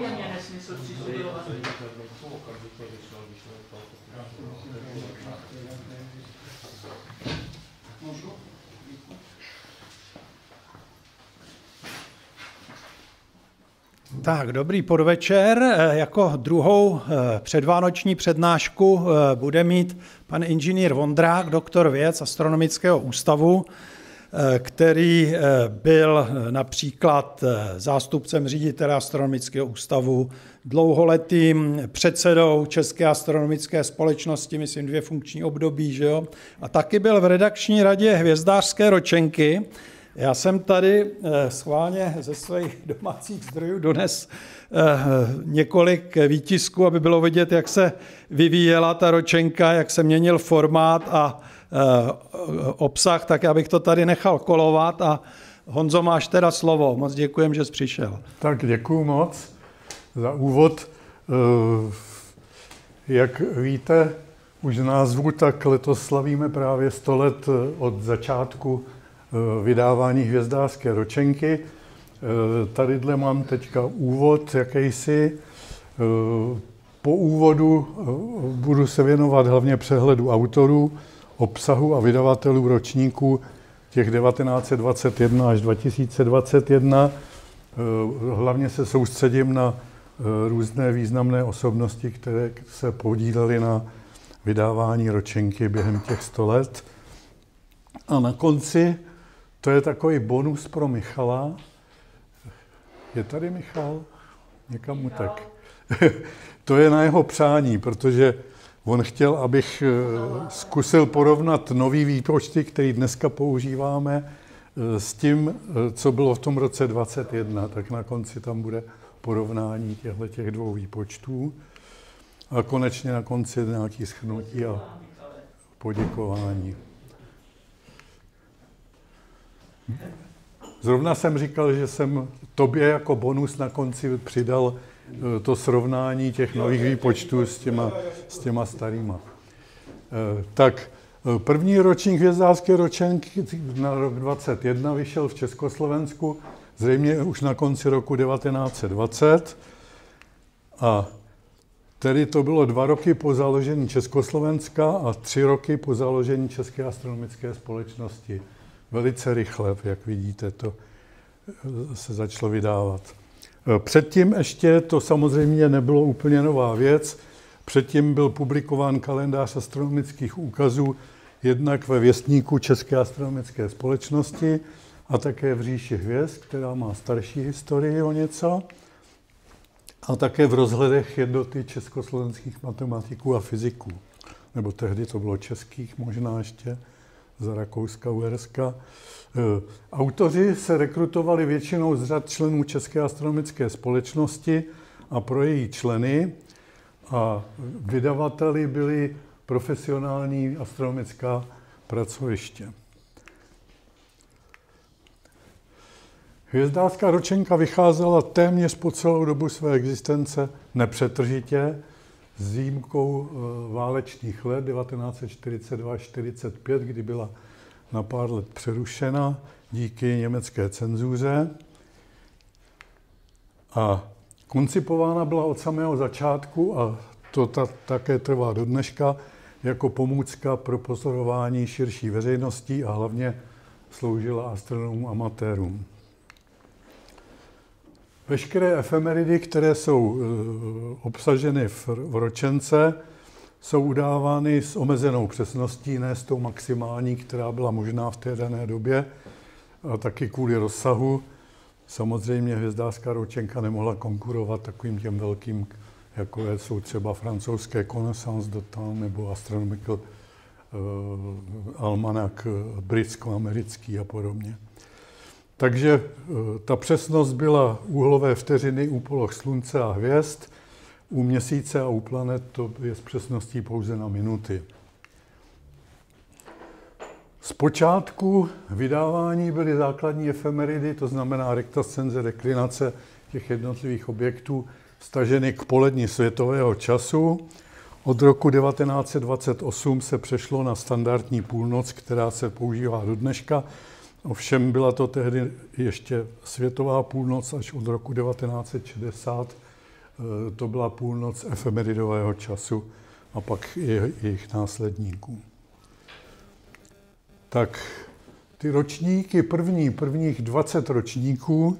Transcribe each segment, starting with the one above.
Je nesmysl. Tak, dobrý podvečer. Eh, Jako druhou eh, předvánoční přednášku eh, bude mít pan inženýr Vondrák, doktor věd Astronomického ústavu, který eh, byl eh, například eh, zástupcem ředitele Astronomického ústavu, dlouholetým předsedou České astronomické společnosti, myslím dvě funkční období, že jo? a taky byl v redakční radě Hvězdářské ročenky, já jsem tady eh, schválně ze svých domácích zdrojů dones eh, několik výtisků, aby bylo vidět, jak se vyvíjela ta ročenka, jak se měnil formát a eh, obsah, tak já bych to tady nechal kolovat a Honzo, máš teda slovo. Moc děkujem, že jsi přišel. Tak děkuju moc za úvod. Eh, Jak víte, už názvu, tak letos slavíme právě 100 let od začátku eh, vydávání hvězdářské ročenky. Eh, Tadyhle mám teďka úvod jakýsi. Eh, Po úvodu budu se věnovat hlavně přehledu autorů, obsahu a vydavatelů ročníků těch 1921 až 2021. Hlavně se soustředím na různé významné osobnosti, které se podílely na vydávání ročenky během těch 100 let. A na konci, to je takový bonus pro Michala. Je tady Michal? Někam utek. to je na jeho přání, protože on chtěl, abych eh, zkusil porovnat nový výpočty, který dneska používáme, eh, s tím, eh, co bylo v tom roce 21. Tak na konci tam bude porovnání těchto těch dvou výpočtů. A konečně na konci nějaký schrnutí a poděkování. Zrovna jsem říkal, že jsem tobě jako bonus na konci přidal to srovnání těch nových výpočtů s těma, s těma starýma. Eh, Tak eh, první ročník hvězdářské ročenky na rok 21 vyšel v Československu, zřejmě už na konci roku 1920. A tedy to bylo dva roky po založení Československa a tři roky po založení České astronomické společnosti. Velice rychle, jak vidíte, to eh, se začalo vydávat. Předtím ještě to samozřejmě nebylo úplně nová věc. Předtím byl publikován kalendář astronomických úkazů jednak ve věstníku České astronomické společnosti a také v Říši hvězd, která má starší historii o něco, a také v rozhledech jednoty československých matematiků a fyziků. Nebo tehdy to bylo českých možná ještě, za Rakouska, Uherska. Eh, Autoři se rekrutovali většinou z řad členů České astronomické společnosti a pro její členy a vydavateli byly profesionální astronomická pracoviště. Hvězdářská ročenka vycházela téměř po celou dobu své existence nepřetržitě, s výjimkou eh, válečných let 1942 až 45, kdy byla na pár let přerušena díky německé cenzuře. A koncipována byla od samého začátku, a to ta, také trvá do dneška, jako pomůcka pro pozorování širší veřejnosti a hlavně sloužila astronomům amatérům. Veškeré efemeridy, které jsou eh, obsaženy v ročence, jsou udávány s omezenou přesností, ne s tou maximální, která byla možná v té dané době, a taky kvůli rozsahu. Samozřejmě hvězdářská ročenka nemohla konkurovat takovým těm velkým, jako jsou třeba francouzské Connaissance de Temps nebo Astronomical uh, Almanac eh, britsko-americký a podobně. Takže eh, ta přesnost byla úhlové vteřiny u poloh slunce a hvězd, u měsíce a u planet to je s přesností pouze na minuty. Zpočátku vydávání byly základní efemeridy, to znamená rektascenze, deklinace těch jednotlivých objektů, staženy k polední světového času. Od roku 1928 se přešlo na standardní půlnoc, která se používá do dneška, Ovšem byla to tehdy ještě světová půlnoc až od roku 1960. Eh, to byla půlnoc efemeridového času a pak je, jejich následníků. Tak ty ročníky, první, prvních 20 ročníků,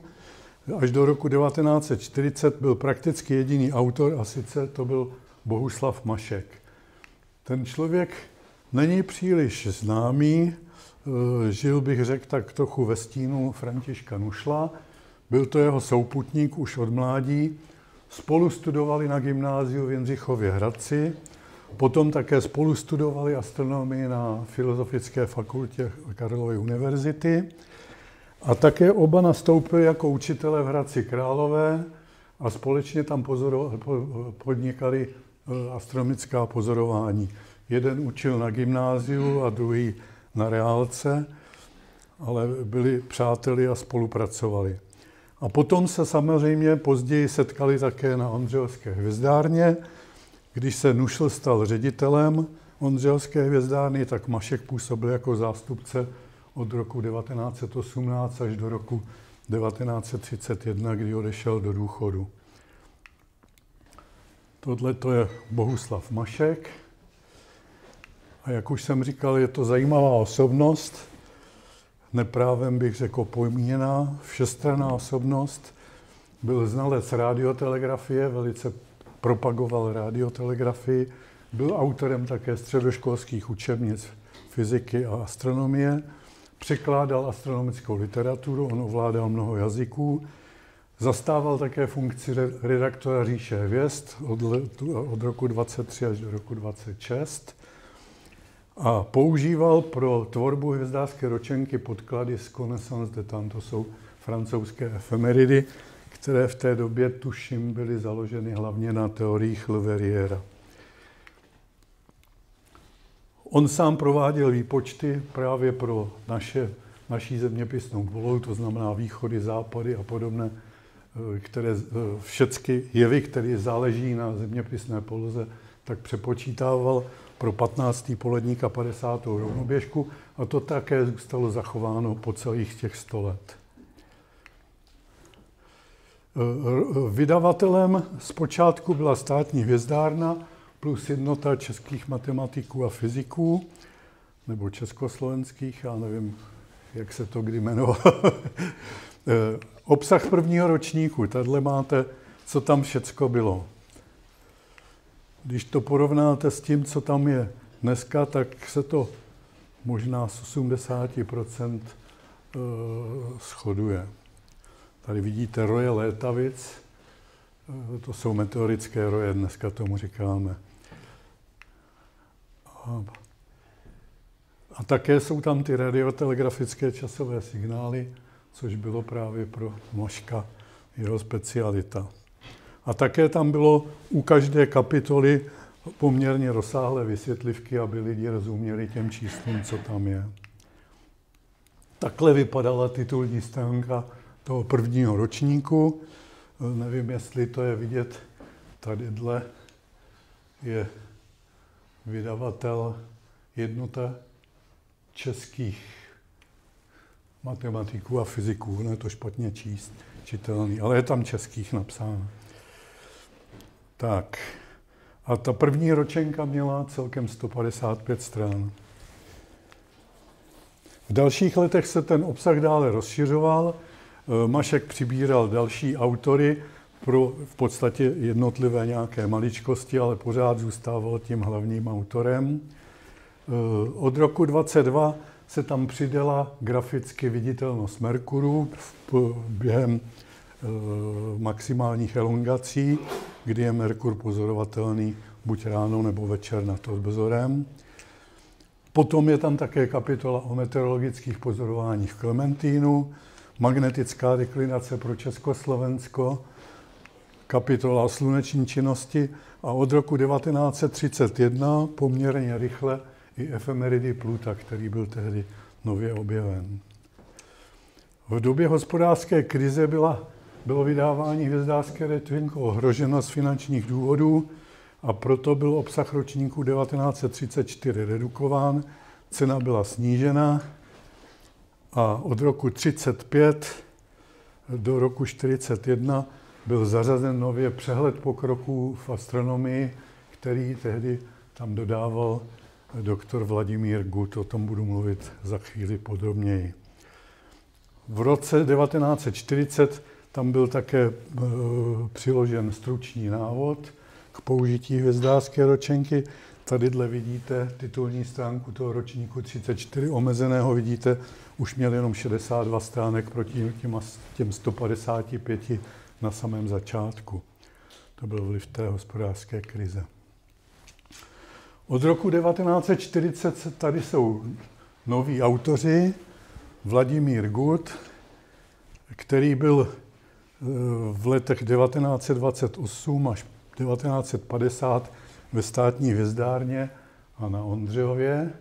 až do roku 1940 byl prakticky jediný autor a sice to byl Bohuslav Mašek. Ten člověk není příliš známý, žil bych řekl tak trochu ve stínu Františka Nušla, byl to jeho souputník už od mládí, spolu studovali na gymnáziu v Jindřichově Hradci, potom také spolu studovali astronomii na Filozofické fakultě Karlovy univerzity. A také oba nastoupili jako učitele v Hradci Králové a společně tam podnikali eh, astronomická pozorování. Jeden učil na gymnáziu a druhý na reálce, ale byli přáteli a spolupracovali. A potom se samozřejmě později setkali také na Ondřejovské hvězdárně. Když se Nušl stal ředitelem Ondřejovské hvězdárny, tak Mašek působil jako zástupce od roku 1918 až do roku 1931, kdy odešel do důchodu. Tohle to je Bohuslav Mašek. A jak už jsem říkal, je to zajímavá osobnost, neprávem bych řekl pojměná, všestranná osobnost. Byl znalec radiotelegrafie, velice propagoval radiotelegrafii, byl autorem také středoškolských učebnic fyziky a astronomie, překládal astronomickou literaturu, on ovládal mnoho jazyků, zastával také funkci redaktora Říše hvězd od, od roku 23 až do roku 26 a používal pro tvorbu hvězdářské ročenky podklady z Connaissance de Temps, to jsou francouzské efemeridy, které v té době, tuším, byly založeny hlavně na teoriích Leveriera. On sám prováděl výpočty právě pro naše, naší zeměpisnou volou, to znamená východy, západy a podobné, eh, které eh, všechny jevy, které záleží na zeměpisné poloze, tak přepočítával pro 15. poledník a 50. rovnoběžku a to také zůstalo zachováno po celých těch 100 let. Vydavatelem zpočátku byla státní hvězdárna plus jednota českých matematiků a fyziků, nebo československých, já nevím, jak se to kdy jmenovalo. Obsah prvního ročníku, tadyhle máte, co tam všecko bylo. Když to porovnáte s tím, co tam je dneska, tak se to možná z 80% eh, shoduje. Tady vidíte roje létavic, eh, to jsou meteorické roje, dneska tomu říkáme. A, a také jsou tam ty radiotelegrafické časové signály, což bylo právě pro Moška jeho specialita. A také tam bylo u každé kapitoly poměrně rozsáhlé vysvětlivky, aby lidi rozuměli těm číslům, co tam je. Takhle vypadala titulní stránka toho prvního ročníku. Nevím, jestli to je vidět. Tadyhle je vydavatel jednota českých matematiků a fyziků. Ne to špatně číst, čitelný, ale je tam českých napsáno. Tak. A ta první ročenka měla celkem 155 stran. V dalších letech se ten obsah dále rozšiřoval. E, Mašek přibíral další autory pro v podstatě jednotlivé nějaké maličkosti, ale pořád zůstával tím hlavním autorem. E, od roku 22 se tam přidala graficky viditelnost Merkuru během e, maximálních elongací kdy je Merkur pozorovatelný buď ráno nebo večer nad obzorem. Potom je tam také kapitola o meteorologických pozorováních Klementínu, magnetická deklinace pro Československo, kapitola o sluneční činnosti a od roku 1931 poměrně rychle i efemeridy Pluta, který byl tehdy nově objeven. V době hospodářské krize byla bylo vydávání hvězdářské retvinko ohroženo z finančních důvodů a proto byl obsah ročníku 1934 redukován, cena byla snížena a od roku 35 do roku 41 byl zařazen nově přehled pokroků v astronomii, který tehdy tam dodával doktor Vladimír Gut. O tom budu mluvit za chvíli podrobněji. V roce 1940 tam byl také e, přiložen stručný návod k použití hvězdářské ročenky. Tadyhle vidíte titulní stránku toho ročníku 34 omezeného, vidíte, už měl jenom 62 stránek proti těm, těm 155 na samém začátku. To byl vliv té hospodářské krize. Od roku 1940 tady jsou noví autoři, Vladimír Gut, který byl eh, v letech 1928 až 1950 ve státní hvězdárně a na Ondřejově,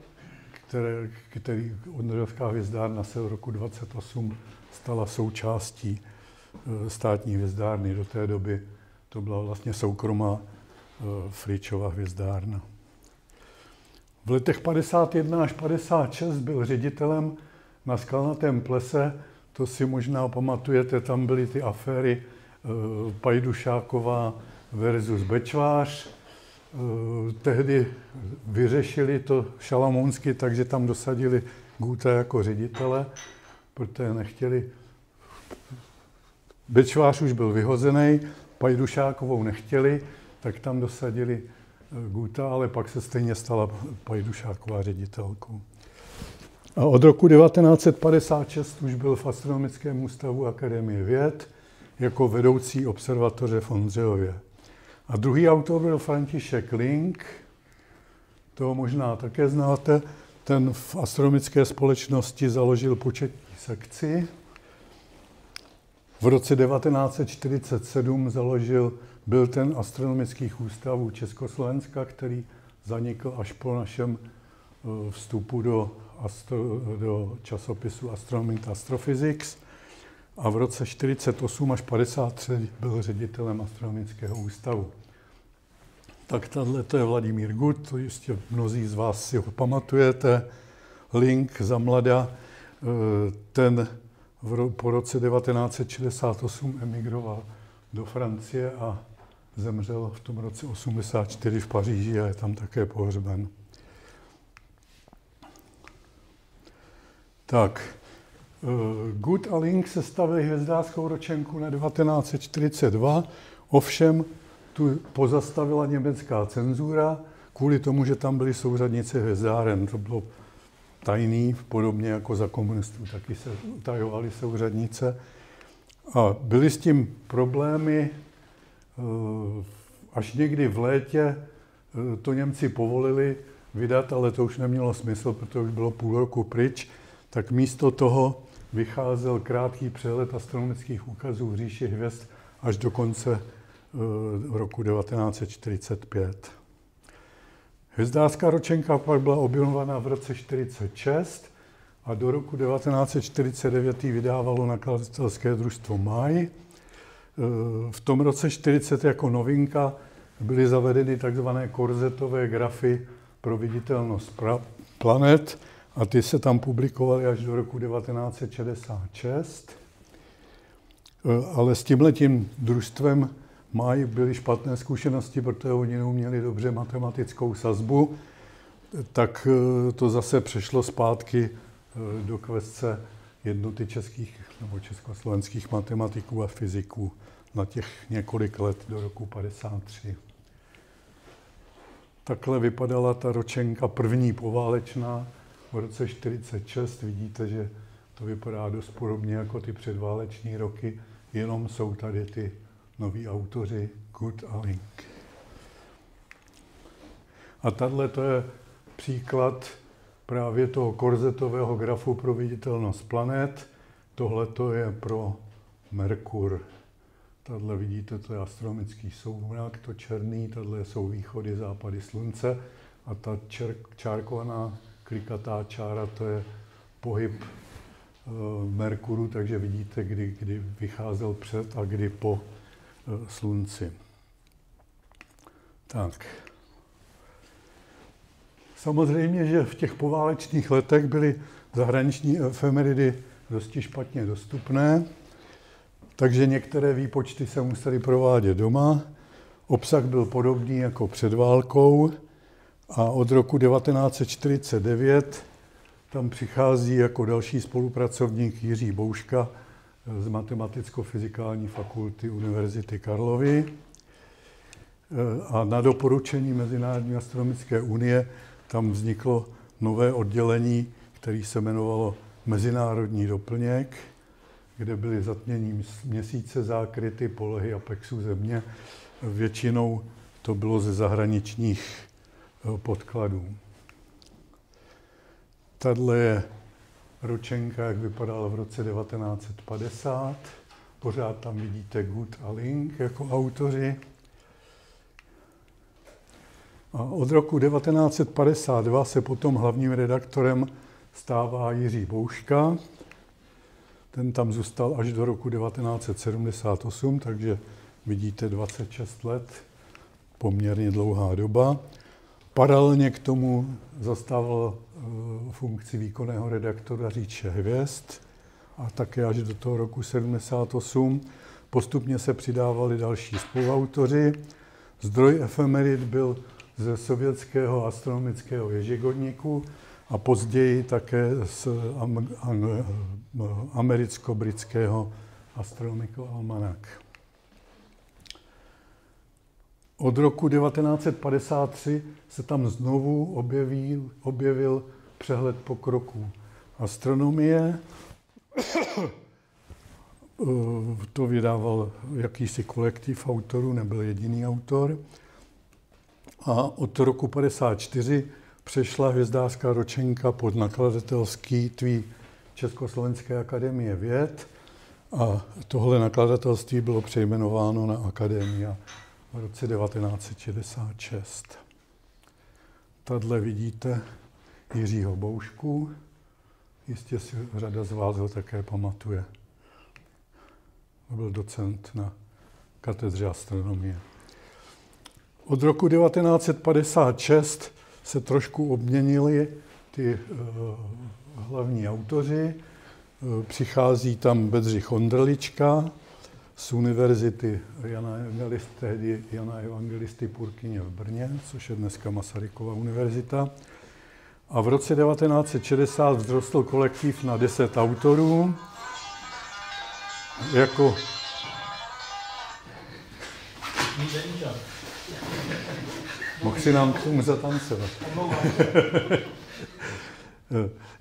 které, který Ondřejovská hvězdárna se v roku 28 stala součástí eh, státní hvězdárny. Do té doby to byla vlastně soukromá eh, Fričova hvězdárna. V letech 51 až 56 byl ředitelem na Skalnatém plese, to si možná pamatujete, tam byly ty aféry eh, Pajdušáková versus Bečvář. Eh, tehdy vyřešili to šalamounsky, takže tam dosadili Guta jako ředitele, protože nechtěli. Bečvář už byl vyhozený, Pajdušákovou nechtěli, tak tam dosadili eh, Guta, ale pak se stejně stala Pajdušáková ředitelkou. A od roku 1956 už byl v Astronomickém ústavu Akademie věd jako vedoucí observatoře v Ondřejově. A druhý autor byl František Link, toho možná také znáte. Ten v astronomické společnosti založil početní sekci. V roce 1947 založil, byl ten astronomických ústavů Československa, který zanikl až po našem eh, vstupu do, astro, do časopisu Astronomy Astrophysics a v roce 48 až 53 byl ředitelem Astronomického ústavu. Tak tahle to je Vladimír Gut, to jistě mnozí z vás si ho pamatujete. Link za mlada, eh, ten v, po roce 1968 emigroval do Francie a zemřel v tom roce 84 v Paříži a je tam také pohřben. Tak, Eh, Good a Link sestavili hvězdářskou ročenku na 1942, ovšem tu pozastavila německá cenzura kvůli tomu, že tam byly souřadnice hvězdáren. To bylo tajný, podobně jako za komunistů, taky se utajovaly souřadnice. A byly s tím problémy, eh, až někdy v létě eh, to Němci povolili vydat, ale to už nemělo smysl, protože už bylo půl roku pryč, tak místo toho vycházel krátký přehled astronomických úkazů v říši hvězd až do konce eh, roku 1945. Hvězdářská ročenka pak byla objevovaná v roce 1946 a do roku 1949 ji vydávalo nakladatelské družstvo Maj. Eh, v tom roce 40 jako novinka byly zavedeny tzv. korzetové grafy pro viditelnost planet, a ty se tam publikovaly až do roku 1966. E, ale s tímhletím družstvem mají byly špatné zkušenosti, protože oni neuměli dobře matematickou sazbu, tak e, to zase přešlo zpátky e, do kvesce jednoty českých nebo československých matematiků a fyziků na těch několik let do roku 53. Takhle vypadala ta ročenka první poválečná, v roce 46 vidíte, že to vypadá dost podobně jako ty předváleční roky, jenom jsou tady ty noví autoři Good a Link. A tahle to je příklad právě toho korzetového grafu pro viditelnost planet. Tohle to je pro Merkur. Tady vidíte, to je astronomický soumrak, to černý, tady jsou východy, západy slunce a ta čer, čárkovaná klikatá čára, to je pohyb eh, Merkuru, takže vidíte, kdy, kdy vycházel před a kdy po eh, slunci. Tak. Samozřejmě, že v těch poválečných letech byly zahraniční efemeridy dosti špatně dostupné, takže některé výpočty se museli provádět doma. Obsah byl podobný jako před válkou a od roku 1949 tam přichází jako další spolupracovník Jiří Bouška z Matematicko-fyzikální fakulty Univerzity Karlovy. A na doporučení Mezinárodní astronomické unie tam vzniklo nové oddělení, které se jmenovalo Mezinárodní doplněk, kde byly zatmění měsíce zákryty polohy apexu země. Většinou to bylo ze zahraničních eh, podkladů. Tahle je ročenka, jak vypadala v roce 1950. Pořád tam vidíte Good a Link jako autoři. A od roku 1952 se potom hlavním redaktorem stává Jiří Bouška. Ten tam zůstal až do roku 1978, takže vidíte 26 let, poměrně dlouhá doba. Paralelně k tomu zastával eh, funkci výkonného redaktora Říče hvězd a také až do toho roku 78. Postupně se přidávali další spoluautoři. Zdroj efemerid byl ze sovětského astronomického ježigodníku a později také z americko-britského Astronomical Almanac. Od roku 1953 se tam znovu objevil, objevil přehled pokroků astronomie. to vydával jakýsi kolektiv autorů, nebyl jediný autor. A od roku 1954 přešla hvězdářská ročenka pod nakladatelský tví Československé akademie věd a tohle nakladatelství bylo přejmenováno na Akademia v roce 1966. Tadle vidíte Jiřího Boušku, jistě si řada z vás ho také pamatuje. Byl docent na katedře astronomie. Od roku 1956 se trošku obměnili ty uh, hlavní autoři. Uh, přichází tam Bedřich Ondrlička z univerzity Jana Evangelisty, tehdy Jana Evangelisty Purkyně v Brně, což je dneska Masarykova univerzita. A v roce 1960 vzrostl kolektiv na 10 autorů. Jako Mohl si nám k tomu zatancovat.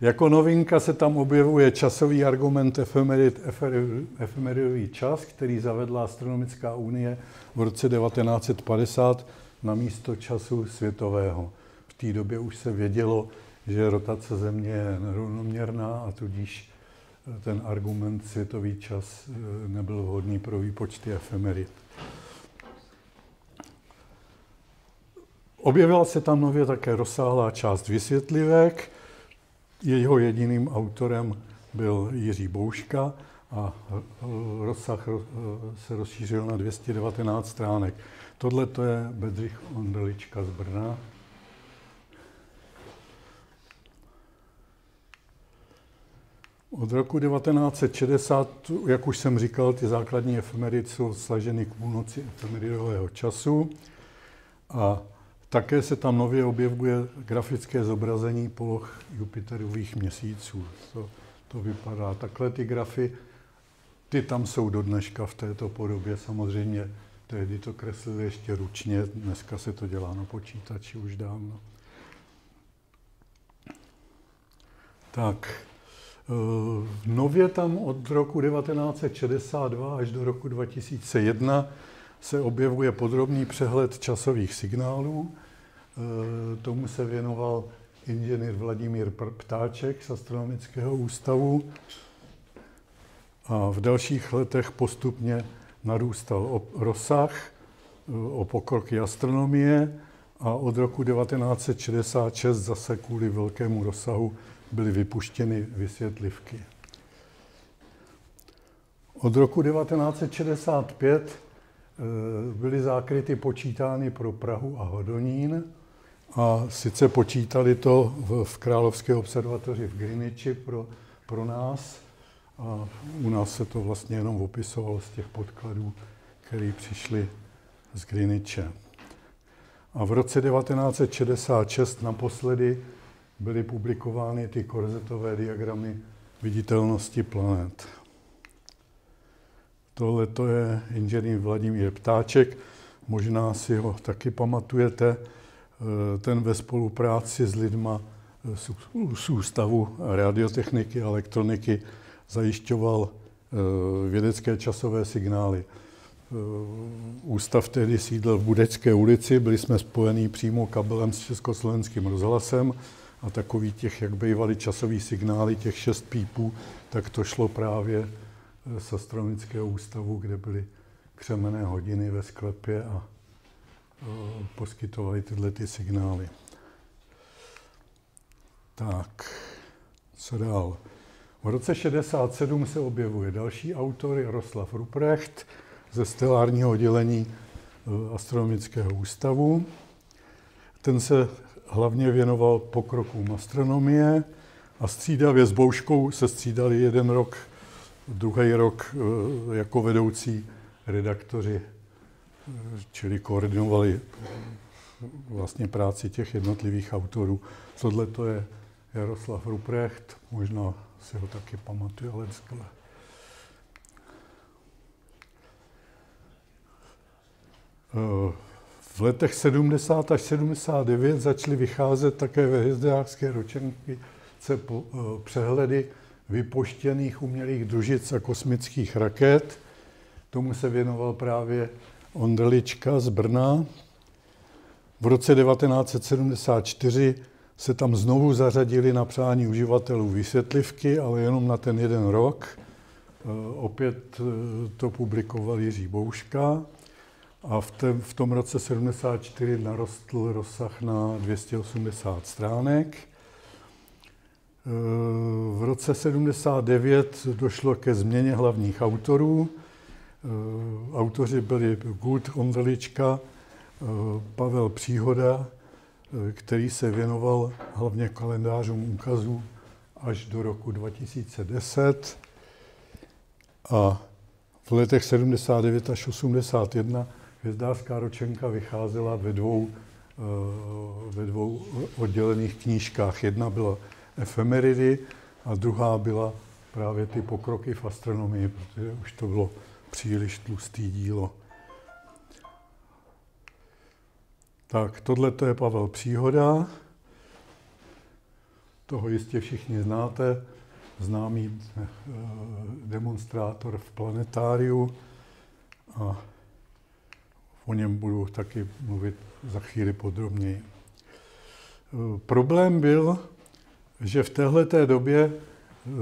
Jako novinka se tam objevuje časový argument efemerid, čas, který zavedla Astronomická unie v roce 1950 na místo času světového. V té době už se vědělo, že rotace Země je nerovnoměrná a tudíž ten argument světový čas eh, nebyl vhodný pro výpočty efemerid. Objevila se tam nově také rozsáhlá část vysvětlivek. Jeho jediným autorem byl Jiří Bouška a rozsah se rozšířil na 219 stránek. Tohle to je Bedřich Ondelička z Brna. Od roku 1960, jak už jsem říkal, ty základní efemeridy jsou slaženy k půlnoci efemeridového času a také se tam nově objevuje grafické zobrazení poloh Jupiterových měsíců. To, to vypadá takhle ty grafy, ty tam jsou do dneška v této podobě. Samozřejmě tehdy to kreslili ještě ručně, dneska se to dělá na počítači už dávno. Tak, eh, nově tam od roku 1962 až do roku 2001 se objevuje podrobný přehled časových signálů. E, tomu se věnoval inženýr Vladimír Ptáček z Astronomického ústavu. A v dalších letech postupně narůstal rozsah e, o pokroky astronomie a od roku 1966 zase kvůli velkému rozsahu byly vypuštěny vysvětlivky. Od roku 1965 Eh, byly zákryty počítány pro Prahu a Hodonín a sice počítali to v, v Královské observatoři v Greenwichi pro, pro nás a u nás se to vlastně jenom opisovalo z těch podkladů, které přišly z Greenwiche. A v roce 1966 naposledy byly publikovány ty korzetové diagramy viditelnosti planet. Tohle to je inženýr Vladimír Ptáček, možná si ho taky pamatujete, ten ve spolupráci s lidma eh, z Ústavu radiotechniky a elektroniky zajišťoval eh, vědecké časové signály. Ústav tehdy sídlil v Budecké ulici, byli jsme spojení přímo kabelem s Československým rozhlasem a takový těch, jak bývaly časový signály, těch šest pípů, tak to šlo právě z astronomického ústavu, kde byly křemené hodiny ve sklepě a poskytovali tyhle ty signály. Tak, co dál? V roce 67 se objevuje další autor, Jaroslav Ruprecht ze stelárního oddělení e, astronomického ústavu. Ten se hlavně věnoval pokrokům astronomie a střídavě s Bouškou se střídali jeden rok, druhý rok e, jako vedoucí redaktoři, čili koordinovali vlastně práci těch jednotlivých autorů. Tohle to je Jaroslav Ruprecht, možná si ho taky pamatuje, ale skvěle. V letech 70 až 79 začaly vycházet také ve hvězdářské ročenky eh, přehledy vypoštěných umělých družic a kosmických raket. Tomu se věnoval právě Ondrlička z Brna. V roce 1974 se tam znovu zařadili na přání uživatelů vysvětlivky, ale jenom na ten jeden rok. Eh, opět eh, to publikoval Jiří Bouška a v, tém, v tom roce 74 narostl rozsah na 280 stránek. Eh, v roce 79 došlo ke změně hlavních autorů. Autoři byli Gult Ondrlička, Pavel Příhoda, který se věnoval hlavně kalendářům úkazů až do roku 2010. A v letech 79 až 81 hvězdářská ročenka vycházela ve dvou, eh, ve dvou oddělených knížkách. Jedna byla efemeridy a druhá byla právě ty pokroky v astronomii, protože už to bylo příliš tlustý dílo. Tak, tohle to je Pavel Příhoda. Toho jistě všichni znáte. Známý eh, demonstrátor v planetáriu. A o něm budu taky mluvit za chvíli podrobněji. Eh, problém byl, že v této době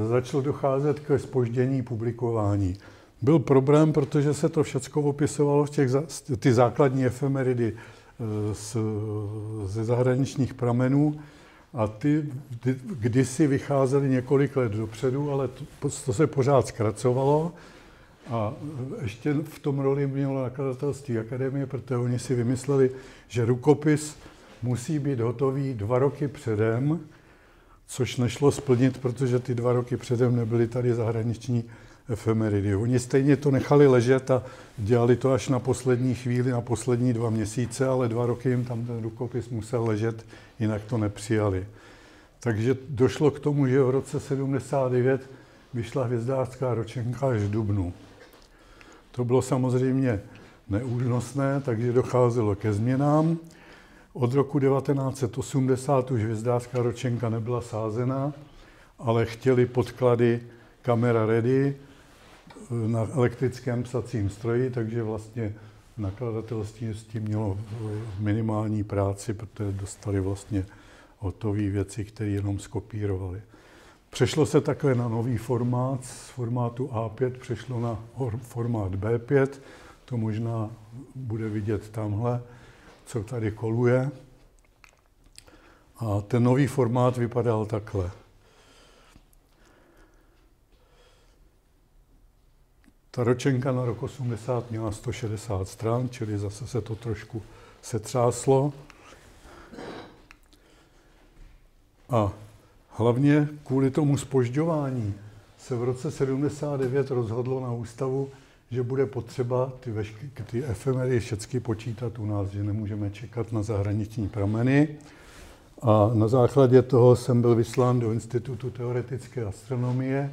začalo docházet ke spoždění publikování. Byl problém, protože se to všechno opisovalo v těch, ty základní efemeridy z, ze zahraničních pramenů a ty kdysi vycházely několik let dopředu, ale to, to se pořád zkracovalo. A ještě v tom roli mělo nakladatelství akademie, protože oni si vymysleli, že rukopis musí být hotový dva roky předem, což nešlo splnit, protože ty dva roky předem nebyly tady zahraniční efemeridy. Oni stejně to nechali ležet a dělali to až na poslední chvíli, na poslední dva měsíce, ale dva roky jim tam ten rukopis musel ležet, jinak to nepřijali. Takže došlo k tomu, že v roce 79 vyšla hvězdářská ročenka až v Dubnu. To bylo samozřejmě neúnosné, takže docházelo ke změnám. Od roku 1980 už hvězdářská ročenka nebyla sázena, ale chtěli podklady kamera ready, na elektrickém psacím stroji, takže vlastně nakladatelství s tím mělo minimální práci, protože dostali vlastně hotové věci, které jenom skopírovali. Přešlo se takhle na nový formát, z formátu A5 přešlo na formát B5, to možná bude vidět tamhle, co tady koluje. A ten nový formát vypadal takhle. Ta ročenka na rok 80 měla 160 stran, čili zase se to trošku setřáslo. A hlavně kvůli tomu spožďování se v roce 79 rozhodlo na ústavu, že bude potřeba ty, vešky, ty efemery všechny počítat u nás, že nemůžeme čekat na zahraniční prameny. A na základě toho jsem byl vyslán do Institutu teoretické astronomie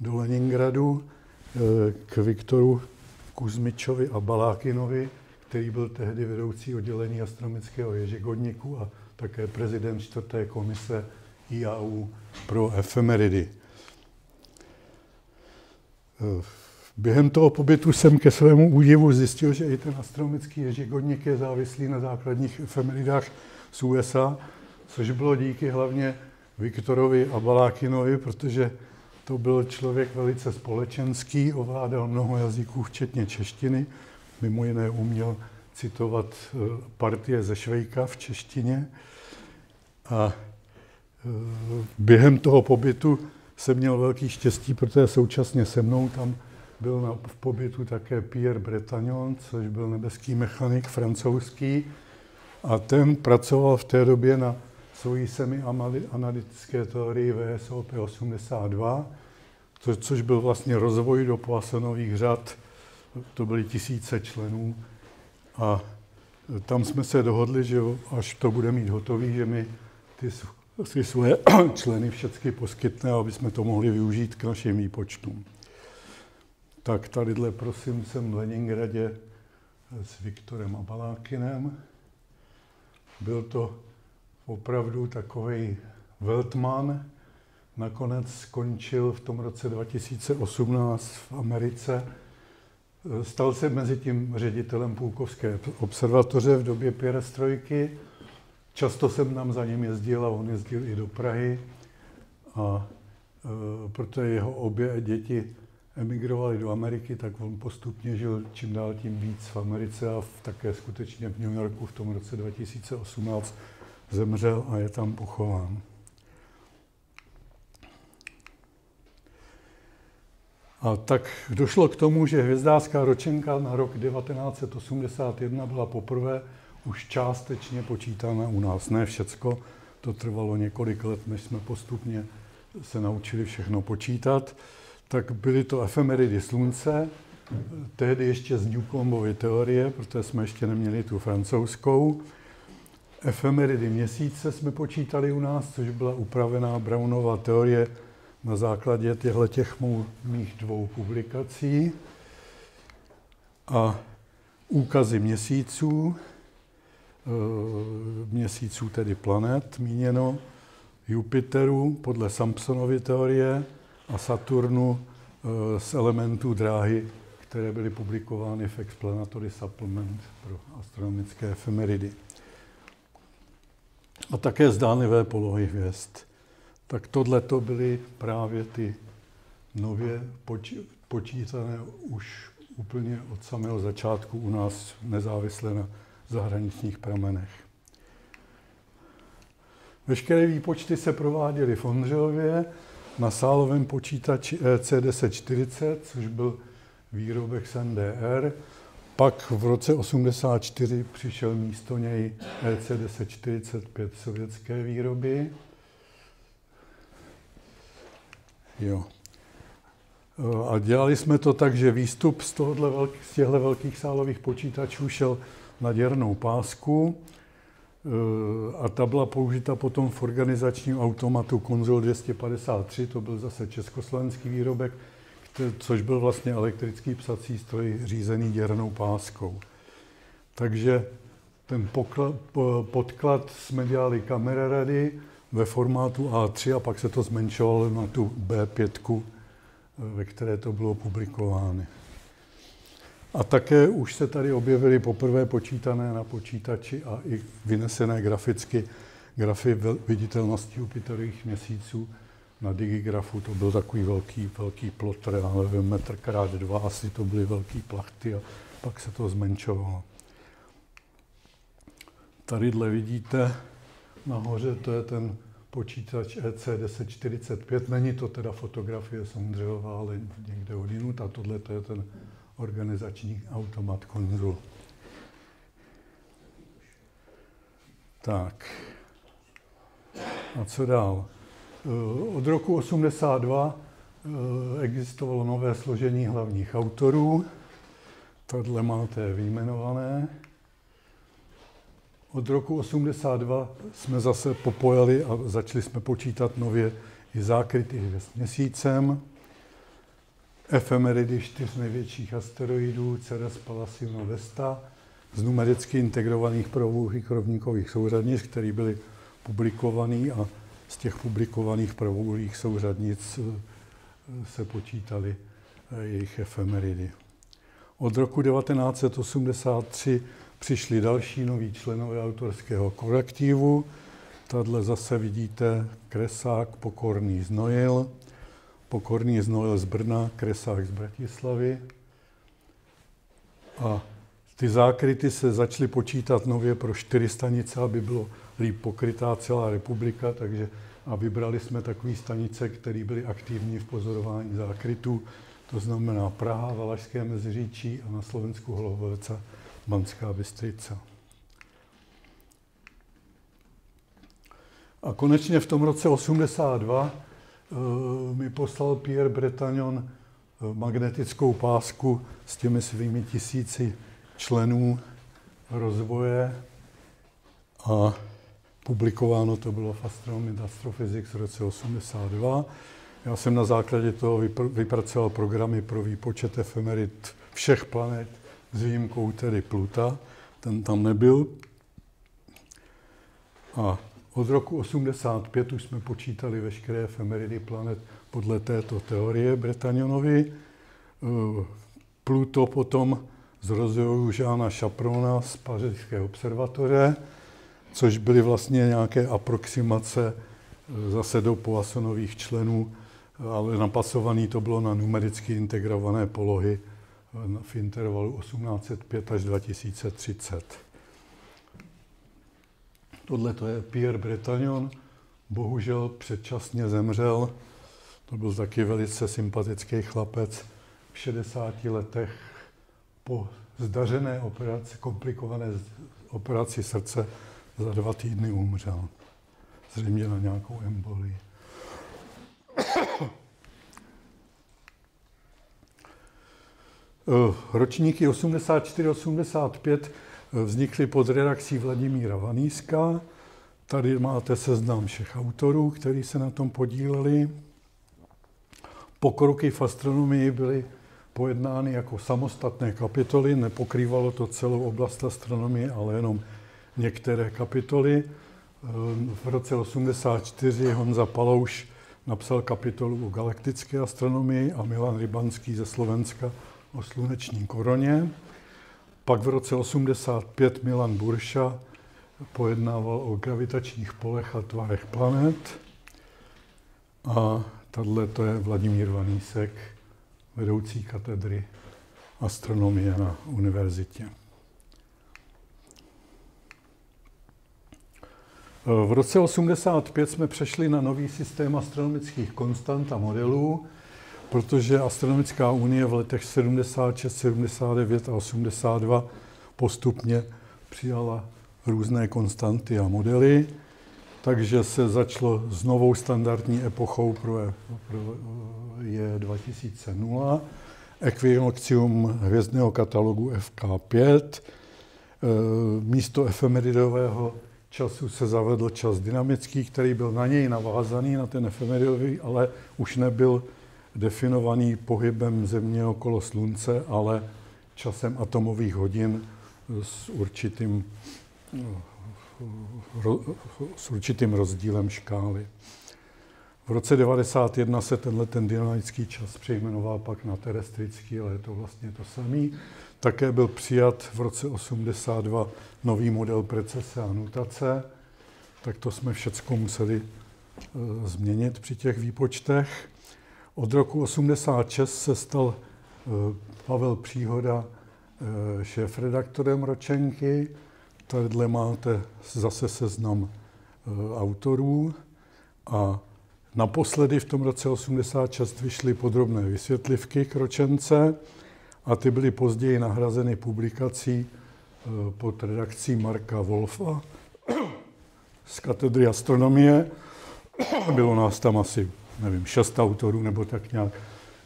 do Leningradu k Viktoru Kuzmičovi a Balákinovi, který byl tehdy vedoucí oddělení astronomického ježigodníku a také prezident čtvrté komise IAU pro efemeridy. Během toho pobytu jsem ke svému údivu zjistil, že i ten astronomický ježigodník je závislý na základních efemeridách z USA, což bylo díky hlavně Viktorovi a Balákinovi, protože to byl člověk velice společenský, ovládal mnoho jazyků, včetně češtiny, mimo jiné uměl citovat eh, partie ze Švejka v češtině. A eh, během toho pobytu jsem měl velký štěstí, protože současně se mnou tam byl na, v pobytu také Pierre Bretagnon, což byl nebeský mechanik francouzský, a ten pracoval v té době na svojí semi-analytické teorii VSOP 82, co, což byl vlastně rozvoj do Poissonových řad, to byly tisíce členů. A tam jsme se dohodli, že až to bude mít hotový, že mi ty, ty svoje členy všechny poskytne, aby jsme to mohli využít k našim výpočtům. Tak tadyhle, prosím, jsem v Leningradě s Viktorem Abalákinem. Byl to opravdu takový Weltman. Nakonec skončil v tom roce 2018 v Americe. Stal se mezi tím ředitelem Půlkovské observatoře v době perestrojky. Často jsem tam za ním jezdil a on jezdil i do Prahy. A e, protože jeho obě děti emigrovali do Ameriky, tak on postupně žil čím dál tím víc v Americe a v, také skutečně v New Yorku v tom roce 2018 zemřel a je tam pochován. A tak došlo k tomu, že hvězdářská ročenka na rok 1981 byla poprvé už částečně počítána u nás. Ne všecko, to trvalo několik let, než jsme postupně se naučili všechno počítat. Tak byly to efemeridy slunce, tehdy ještě z Newcombovy teorie, protože jsme ještě neměli tu francouzskou efemeridy měsíce jsme počítali u nás, což byla upravená Brownova teorie na základě těchto těch mých dvou publikací. A úkazy měsíců, eh, měsíců tedy planet míněno, Jupiteru podle Sampsonovy teorie a Saturnu eh, z elementů dráhy, které byly publikovány v Explanatory Supplement pro astronomické efemeridy a také zdánlivé polohy hvězd. Tak tohle to byly právě ty nově počítané už úplně od samého začátku u nás nezávisle na zahraničních pramenech. Veškeré výpočty se prováděly v Ondřejově na sálovém počítači EC1040, což byl výrobek z NDR, pak v roce 84 přišel místo něj EC 1045 sovětské výroby. Jo. A dělali jsme to tak, že výstup z, tohohle z těchto velkých sálových počítačů šel na děrnou pásku e, a ta byla použita potom v organizačním automatu Konzol 253, to byl zase československý výrobek, což byl vlastně elektrický psací stroj řízený děrnou páskou. Takže ten poklad, podklad jsme dělali kamera rady ve formátu A3 a pak se to zmenšovalo na tu B5, ve které to bylo publikováno. A také už se tady objevily poprvé počítané na počítači a i vynesené graficky grafy viditelnosti Jupiterových měsíců, na digigrafu to byl takový velký, velký plotr, já nevím, metr krát dva, asi to byly velký plachty a pak se to zmenšovalo. Tadyhle vidíte nahoře, to je ten počítač EC1045. Není to teda fotografie Sondřejová, ale někde odinut a tohle to je ten organizační automat konzul. Tak. A co dál? Od roku 82 existovalo nové složení hlavních autorů. Tohle máte vyjmenované. Od roku 82 jsme zase popojali a začali jsme počítat nově i zákryty hvězd měsícem. Efemeridy čtyř největších asteroidů Ceres, Pallasino, Vesta z numericky integrovaných provůhých rovníkových souřadnic, které byly publikované a z těch publikovaných provůhých souřadnic eh, se počítaly eh, jejich efemeridy. Od roku 1983 přišli další noví členové autorského kolektivu. Tady zase vidíte Kresák, Pokorný Znojil, Pokorný Znojil z Brna, Kresák z Bratislavy. A ty zákryty se začaly počítat nově pro čtyři stanice, aby bylo líp pokrytá celá republika, takže a vybrali jsme takové stanice, které byly aktivní v pozorování zákrytů, to znamená Praha, Valašské Meziříčí a na Slovensku Holovovice, Banská Bystrica. A konečně v tom roce 82 uh, eh, mi poslal Pierre Bretagnon uh, magnetickou pásku s těmi svými tisíci členů rozvoje a publikováno to bylo v Astronomy Astrophysics v roce 82. Já jsem na základě toho vypracoval programy pro výpočet efemerit všech planet s výjimkou tedy Pluta, ten tam nebyl. A od roku 85 už jsme počítali veškeré efemeridy planet podle této teorie Bretagnonovi. Eh, Pluto potom z rozvoju Žána Šaprona z Pařížské observatoře, což byly vlastně nějaké aproximace eh, zase do Poissonových členů, ale napasovaný to bylo na numericky integrované polohy eh, v intervalu 1805 až 2030. Tohle to je Pierre Bretagnon, bohužel předčasně zemřel. To byl taky velice sympatický chlapec. V 60 letech po zdařené operaci, komplikované operaci srdce za dva týdny umřel. Zřejmě na nějakou embolii. Eh, ročníky 84-85 eh, vznikly pod redakcí Vladimíra Vaníska. Tady máte seznam všech autorů, kteří se na tom podíleli. Pokroky v astronomii byly pojednány jako samostatné kapitoly, nepokrývalo to celou oblast astronomie, ale jenom některé kapitoly. V roce 84 Honza Palouš napsal kapitolu o galaktické astronomii a Milan Rybanský ze Slovenska o sluneční koroně. Pak v roce 85 Milan Burša pojednával o gravitačních polech a tvarech planet. A tahle to je Vladimír Vanísek, vedoucí katedry astronomie na univerzitě. V roce 85 jsme přešli na nový systém astronomických konstant a modelů, protože Astronomická unie v letech 76, 79 a 82 postupně přijala různé konstanty a modely, takže se začalo s novou standardní epochou pro, pro je 2000, ekvinokcium hvězdného katalogu FK5. E, místo efemeridového času se zavedl čas dynamický, který byl na něj navázaný, na ten efemeridový, ale už nebyl definovaný pohybem Země okolo Slunce, ale časem atomových hodin s určitým, s určitým rozdílem škály. V roce 1991 se tenhle ten dynamický čas přejmenoval pak na terestrický, ale je to vlastně to samý. Také byl přijat v roce 82 nový model precese a nutace, tak to jsme všechno museli e, změnit při těch výpočtech. Od roku 86 se stal e, Pavel Příhoda e, šéf-redaktorem Ročenky. Tady máte zase seznam autorů a Naposledy v tom roce 86 vyšly podrobné vysvětlivky k ročence a ty byly později nahrazeny publikací eh, pod redakcí Marka Wolfa z katedry astronomie. Bylo nás tam asi, nevím, šest autorů nebo tak nějak.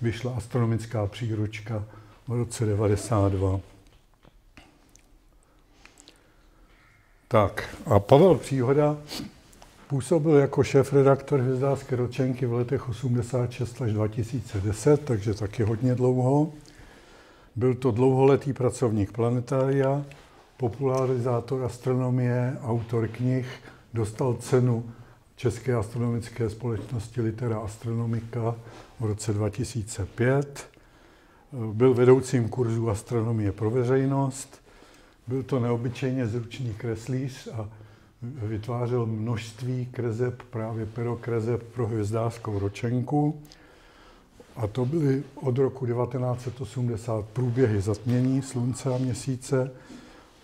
Vyšla astronomická příručka v roce 92. Tak a Pavel Příhoda působil jako šéf-redaktor Hvězdářské ročenky v letech 86 až 2010, takže taky hodně dlouho. Byl to dlouholetý pracovník planetária, popularizátor astronomie, autor knih, dostal cenu České astronomické společnosti Litera Astronomika v roce 2005. Byl vedoucím kurzu astronomie pro veřejnost. Byl to neobyčejně zručný kreslíř a vytvářel množství kreseb, právě perokreseb pro hvězdářskou ročenku. A to byly od roku 1980 průběhy zatmění slunce a měsíce,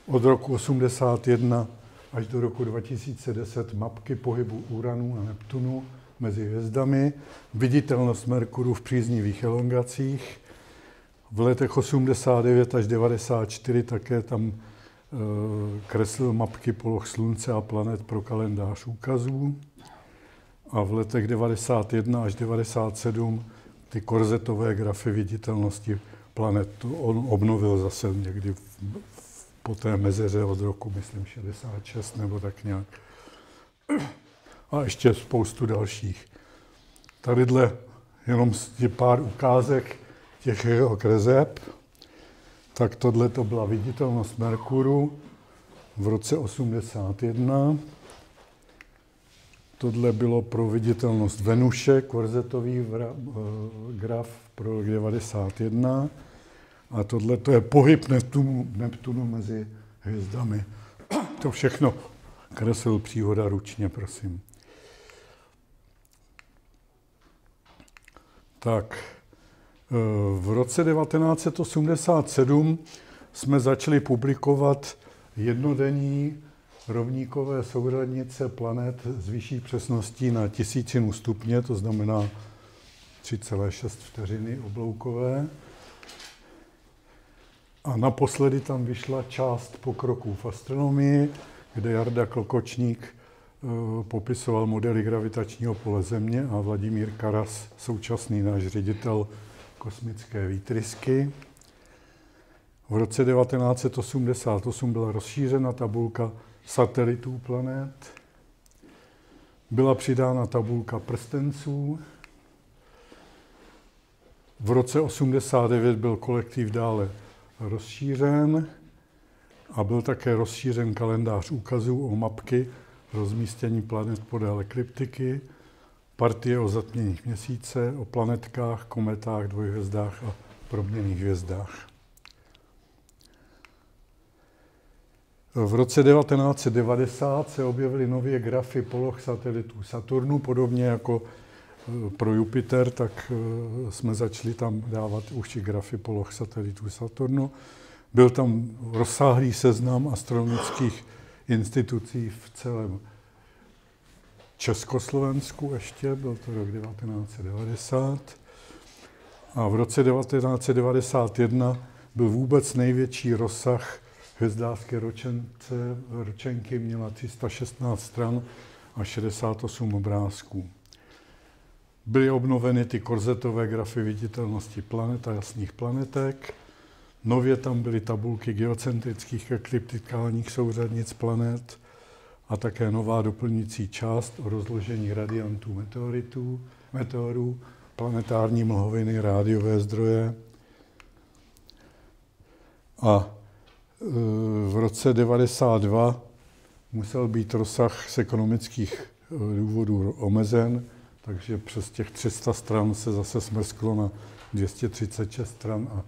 od roku 81 až do roku 2010 mapky pohybu Uranu a Neptunu mezi hvězdami, viditelnost Merkuru v příznivých elongacích. V letech 89 až 94 také tam e, kreslil mapky poloh Slunce a planet pro kalendář úkazů. A v letech 91 až 97 ty korzetové grafy viditelnosti planet on obnovil zase někdy v, v, po té mezeře od roku, myslím, 66 nebo tak nějak. A ještě spoustu dalších. Tadyhle jenom pár ukázek těch jeho kreseb. Tak tohle to byla viditelnost Merkuru v roce 81. Tohle bylo pro viditelnost Venuše, korzetový vra, eh, graf pro rok 91. A tohle to je pohyb Neptunu, Neptunu mezi hvězdami. To všechno kreslil příhoda ručně, prosím. Tak, eh, v roce 1987 jsme začali publikovat jednodenní rovníkové souřadnice planet s vyšší přesností na tisícinu stupně, to znamená 3,6 vteřiny obloukové. A naposledy tam vyšla část pokroků v astronomii, kde Jarda Klokočník eh, popisoval modely gravitačního pole Země a Vladimír Karas, současný náš ředitel kosmické výtrysky. V roce 1988 byla rozšířena tabulka satelitů planet. Byla přidána tabulka prstenců. V roce 89 byl kolektiv dále rozšířen a byl také rozšířen kalendář úkazů o mapky rozmístění planet podél ekliptiky, partie o zatměních měsíce, o planetkách, kometách, dvojhvězdách a proměných hvězdách. V roce 1990 se objevily nově grafy poloh satelitů Saturnu, podobně jako e, pro Jupiter, tak e, jsme začali tam dávat už i grafy poloh satelitů Saturnu. Byl tam rozsáhlý seznam astronomických institucí v celém Československu ještě, byl to rok 1990. A v roce 1991 byl vůbec největší rozsah hvězdářské ročence, ročenky měla 316 stran a 68 obrázků. Byly obnoveny ty korzetové grafy viditelnosti planet a jasných planetek. Nově tam byly tabulky geocentrických ekliptikálních souřadnic planet a také nová doplňující část o rozložení radiantů meteoritů, meteorů, planetární mlhoviny, rádiové zdroje. A v roce 92 musel být rozsah z ekonomických eh, důvodů omezen, takže přes těch 300 stran se zase smrsklo na 236 stran a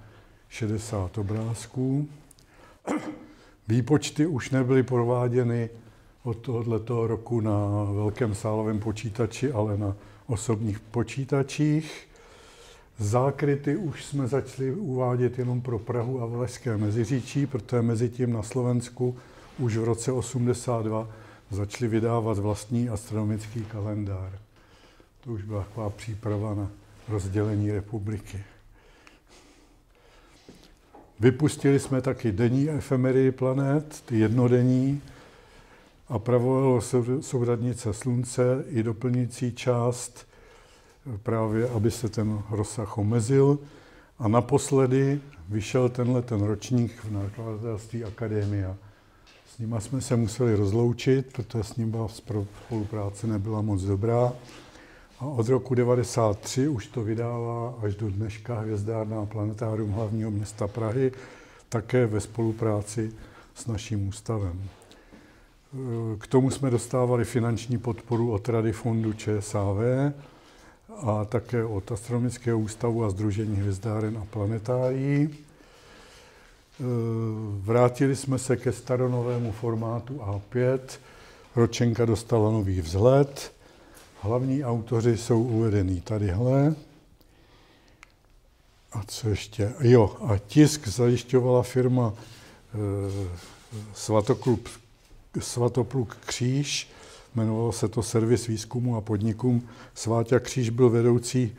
60 obrázků. Výpočty už nebyly prováděny od tohoto roku na velkém sálovém počítači, ale na osobních počítačích. Zákryty už jsme začali uvádět jenom pro Prahu a Valašské Meziříčí, protože mezi tím na Slovensku už v roce 82 začali vydávat vlastní astronomický kalendář. To už byla taková příprava na rozdělení republiky. Vypustili jsme taky denní efemery planet, ty jednodenní. a pravovala souradnice Slunce i doplňující část právě, aby se ten rozsah omezil. A naposledy vyšel tenhle ten ročník v nakladatelství Akademia. S nima jsme se museli rozloučit, protože s ním spolupráce nebyla moc dobrá. A od roku 1993 už to vydává až do dneška Hvězdárná planetárium hlavního města Prahy, také ve spolupráci s naším ústavem. K tomu jsme dostávali finanční podporu od Rady fondu ČSAV a také od Astronomického ústavu a Združení hvězdáren a planetárií. Vrátili jsme se ke staronovému formátu A5. Ročenka dostala nový vzhled. Hlavní autoři jsou uvedení tadyhle. A co ještě? Jo, a tisk zajišťovala firma e, Svatoklub, Svatopluk Kříž, jmenovalo se to Servis výzkumu a podnikům. Sváťa Kříž byl vedoucí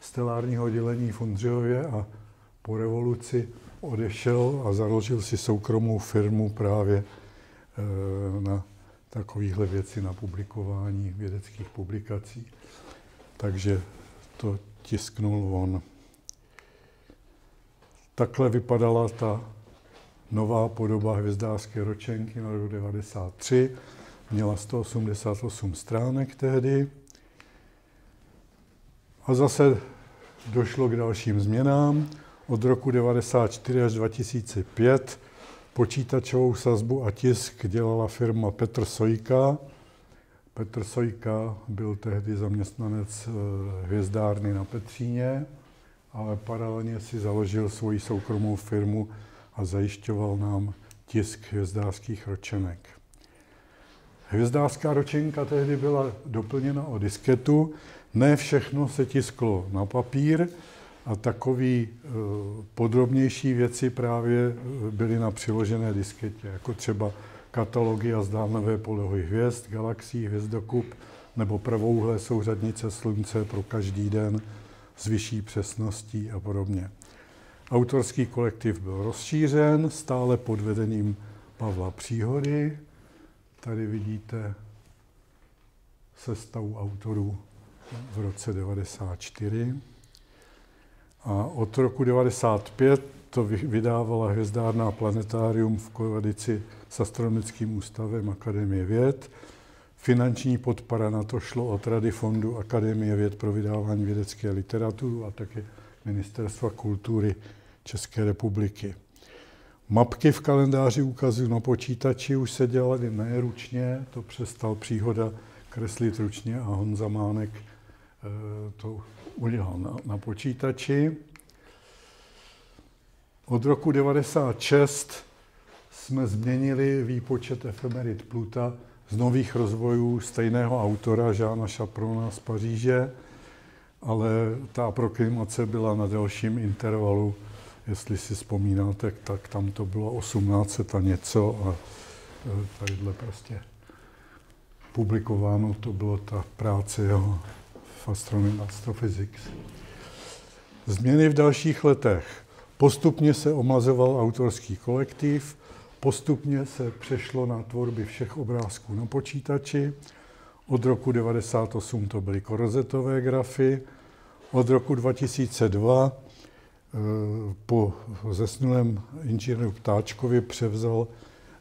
stelárního oddělení v Ondřejově a po revoluci odešel a založil si soukromou firmu právě e, na takovýchhle věcí, na publikování vědeckých publikací. Takže to tisknul on. Takhle vypadala ta nová podoba hvězdářské ročenky na rok 1993. Měla 188 stránek tehdy. A zase došlo k dalším změnám. Od roku 1994 až 2005 počítačovou sazbu a tisk dělala firma Petr Sojka. Petr Sojka byl tehdy zaměstnanec eh, hvězdárny na Petříně ale paralelně si založil svoji soukromou firmu a zajišťoval nám tisk hvězdářských ročenek. Hvězdářská ročenka tehdy byla doplněna o disketu, ne všechno se tisklo na papír a takové eh, podrobnější věci právě eh, byly na přiložené disketě, jako třeba katalogy a zdánlivé polohy hvězd, galaxií, hvězdokup nebo pravouhlé souřadnice slunce pro každý den, s vyšší přesností a podobně. Autorský kolektiv byl rozšířen, stále pod vedením Pavla Příhody. Tady vidíte sestavu autorů v roce 94. A od roku 95 to vydávala Hvězdárná planetárium v koalici s Astronomickým ústavem Akademie věd. Finanční podpora na to šlo od Rady fondu Akademie věd pro vydávání vědecké literatury a také Ministerstva kultury České republiky. Mapky v kalendáři ukazují na počítači už se dělaly neručně, to přestal příhoda kreslit ručně a Honza Mánek eh, to udělal na, na počítači. Od roku 96 jsme změnili výpočet efemerit Pluta z nových rozvojů stejného autora, Žána Šaprona z Paříže, ale ta aproximace byla na delším intervalu. Jestli si vzpomínáte, tak tam to bylo 1800 a něco a e, tadyhle prostě publikováno, to bylo ta práce jeho v Astronomy Astrophysics. Změny v dalších letech. Postupně se omazoval autorský kolektiv, Postupně se přešlo na tvorby všech obrázků na počítači. Od roku 1998 to byly korozetové grafy. Od roku 2002 eh, po zesnulém inženýru Ptáčkovi převzal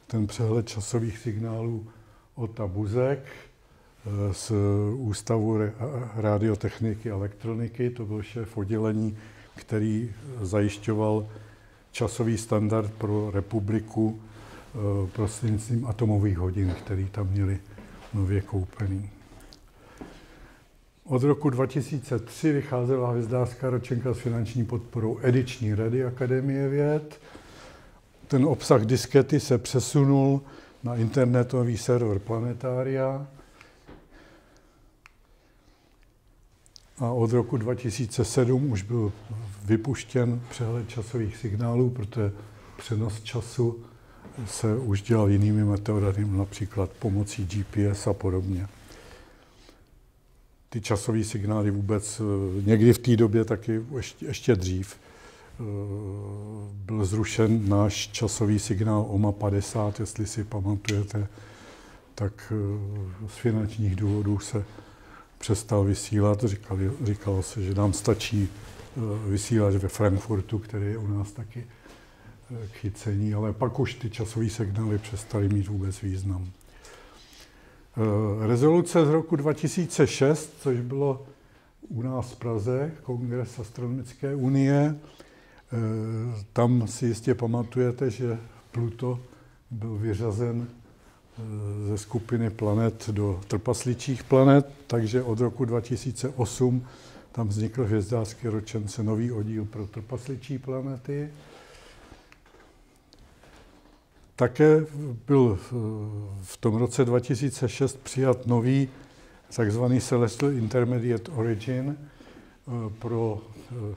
ten přehled časových signálů Ota Buzek eh, z Ústavu radiotechniky a elektroniky. To byl šéf oddělení, který zajišťoval časový standard pro republiku eh, prostřednictvím atomových hodin, které tam měli nově koupený. Od roku 2003 vycházela hvězdářská ročenka s finanční podporou ediční rady Akademie věd. Ten obsah diskety se přesunul na internetový server Planetária a od roku 2007 už byl vypuštěn přehled časových signálů, protože přenos času se už dělal jinými metodami, například pomocí GPS a podobně. Ty časové signály vůbec, eh, někdy v té době taky ještě, ještě dřív, eh, byl zrušen náš časový signál OMA 50, jestli si pamatujete, tak z finančních důvodů se přestal vysílat. Říkali, říkalo se, že nám stačí vysílač ve Frankfurtu, který je u nás taky k chycení, ale pak už ty časové signály přestaly mít vůbec význam. Rezoluce z roku 2006, což bylo u nás v Praze, Kongres Astronomické unie, tam si jistě pamatujete, že Pluto byl vyřazen ze skupiny planet do trpasličích planet, takže od roku 2008 tam vznikl v hvězdářské ročence nový oddíl pro trpasličí planety. Také byl v tom roce 2006 přijat nový takzvaný Celestial Intermediate Origin eh, pro eh,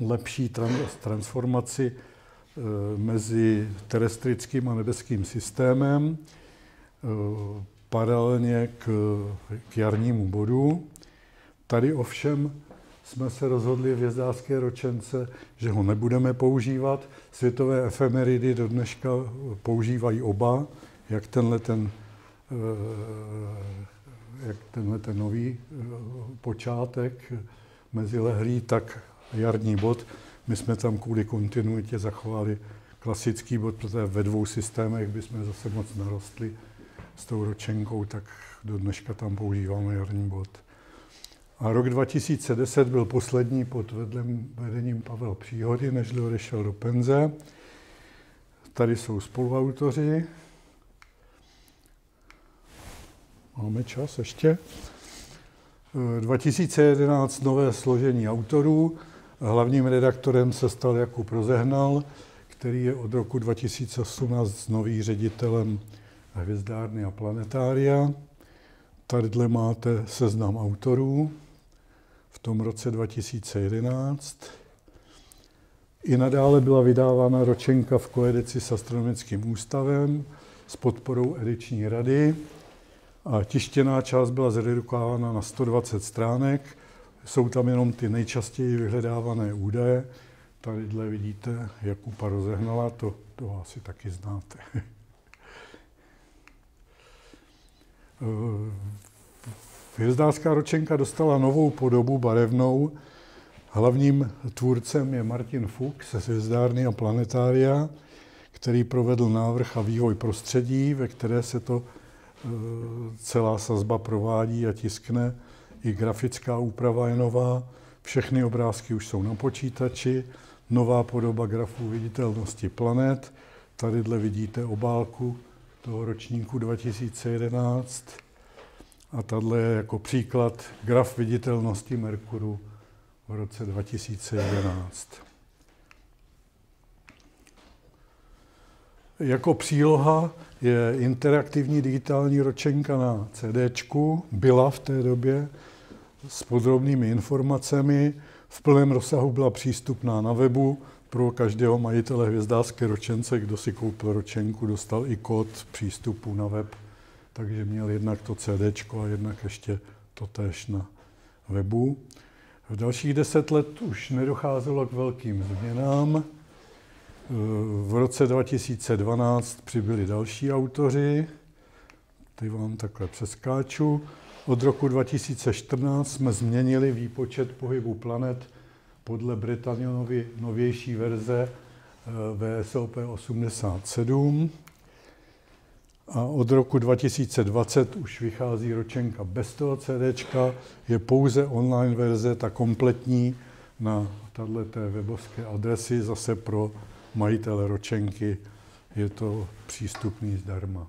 lepší transformaci eh, mezi terestrickým a nebeským systémem paralelně k, k jarnímu bodu. Tady ovšem jsme se rozhodli v jezdářské ročence, že ho nebudeme používat. Světové efemeridy do dneška používají oba, jak tenhle ten, eh, jak tenhle ten nový eh, počátek mezilehlý, tak jarní bod. My jsme tam kvůli kontinuitě zachovali klasický bod, protože ve dvou systémech bychom zase moc narostli s tou ročenkou, tak do dneška tam používáme jarní bod. A rok 2010 byl poslední pod vedlem, vedením Pavel Příhody, než odešel do penze. Tady jsou spoluautoři. Máme čas ještě. 2011 nové složení autorů. Hlavním redaktorem se stal Jakub Rozehnal, který je od roku 2018 nový ředitelem hvězdárny a planetária. Tadyhle máte seznam autorů tom roce 2011. I nadále byla vydávána ročenka v koedici s Astronomickým ústavem s podporou ediční rady a tištěná část byla zredukována na 120 stránek. Jsou tam jenom ty nejčastěji vyhledávané údaje. Tadyhle vidíte Jakuba rozehnala, to, to asi taky znáte. Hvězdářská ročenka dostala novou podobu barevnou. Hlavním tvůrcem je Martin Fuchs ze Hvězdárny a Planetária, který provedl návrh a vývoj prostředí, ve které se to e, celá sazba provádí a tiskne. I grafická úprava je nová, všechny obrázky už jsou na počítači, nová podoba grafů viditelnosti planet. Tadyhle vidíte obálku toho ročníku 2011. A tahle je jako příklad graf viditelnosti Merkuru v roce 2011. Jako příloha je interaktivní digitální ročenka na CD, byla v té době s podrobnými informacemi. V plném rozsahu byla přístupná na webu pro každého majitele hvězdářské ročence, kdo si koupil ročenku, dostal i kód přístupu na web takže měl jednak to CD a jednak ještě to též na webu. V dalších deset let už nedocházelo k velkým změnám. V roce 2012 přibyli další autoři, ty vám takhle přeskáču. Od roku 2014 jsme změnili výpočet pohybu planet podle Britanionovy novější verze eh, VSOP 87. A od roku 2020 už vychází ročenka bez toho CD, je pouze online verze, ta kompletní na tato webovské adresy, zase pro majitele ročenky je to přístupný zdarma.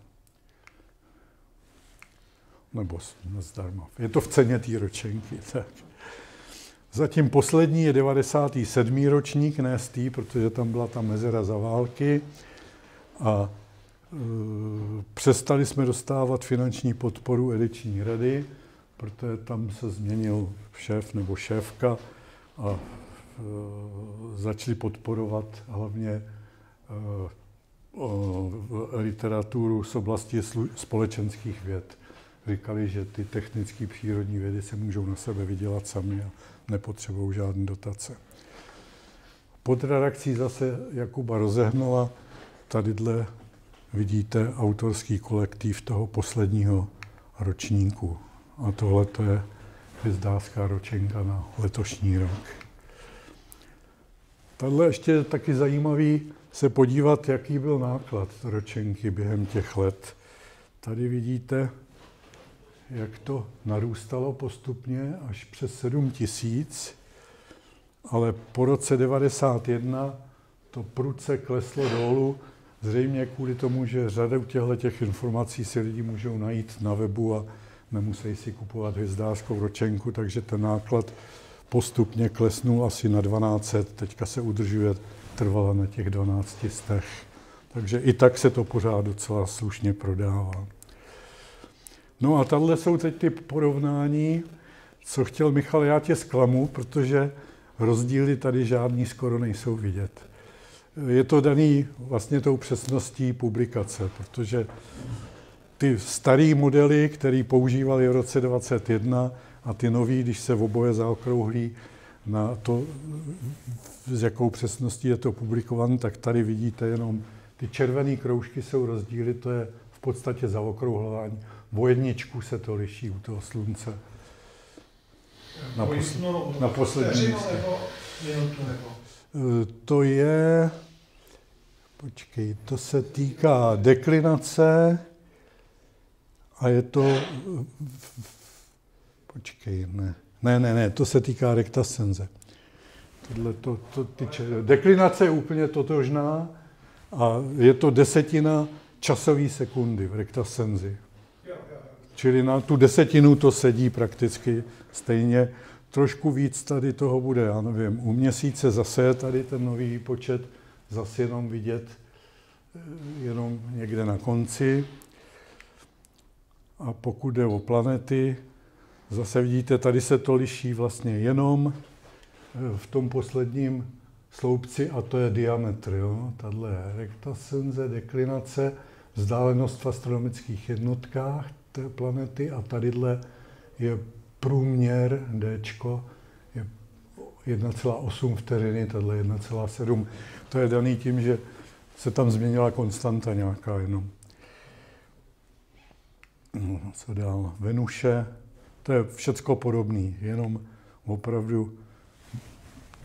Nebo zdarma. Je to v ceně té ročenky. Tak. Zatím poslední je 97. ročník, ne stý, protože tam byla ta mezera za války. A přestali jsme dostávat finanční podporu ediční rady, protože tam se změnil šéf nebo šéfka a eh, začali podporovat hlavně eh, literaturu z oblasti společenských věd. Říkali, že ty technické přírodní vědy se můžou na sebe vydělat sami a nepotřebují žádné dotace. Pod redakcí zase Jakuba rozehnala tadyhle vidíte autorský kolektiv toho posledního ročníku. A tohle to je hvězdářská ročenka na letošní rok. Tahle ještě je taky zajímavý se podívat, jaký byl náklad ročenky během těch let. Tady vidíte, jak to narůstalo postupně až přes 7 tisíc, ale po roce 91 to prudce kleslo dolů, zřejmě kvůli tomu, že řadu těchto těch informací si lidi můžou najít na webu a nemusí si kupovat hvězdářskou ročenku, takže ten náklad postupně klesnul asi na 1200, teďka se udržuje trvala na těch 12 stech. Takže i tak se to pořád docela slušně prodává. No a tahle jsou teď ty porovnání, co chtěl Michal, já tě zklamu, protože rozdíly tady žádný skoro nejsou vidět. Je to daný vlastně tou přesností publikace, protože ty staré modely, které používali v roce 2021 a ty nový, když se v oboje zaokrouhlí na to, s jakou přesností je to publikované, tak tady vidíte jenom ty červené kroužky jsou rozdíly, to je v podstatě zaokrouhlování. O jedničku se to liší u toho slunce. Na, posl- na poslední místě. To je, počkej, to se týká deklinace a je to, počkej, ne, ne, ne, ne, to se týká rektascenze. Tohle to, to tyče. Deklinace je úplně totožná a je to desetina časové sekundy v rektascenzi. Čili na tu desetinu to sedí prakticky stejně. Trošku víc tady toho bude, já nevím, u měsíce zase je tady ten nový výpočet, zase jenom vidět, eh, jenom někde na konci. A pokud jde o planety, zase vidíte, tady se to liší vlastně jenom eh, v tom posledním sloupci a to je diametr. Jo? Tahle je rektascenze, deklinace, vzdálenost v astronomických jednotkách té planety a tadyhle je průměr D je 1,8 vteřiny, tahle 1,7. To je daný tím, že se tam změnila konstanta nějaká jenom. No, co dál? Venuše, to je všecko podobný, jenom opravdu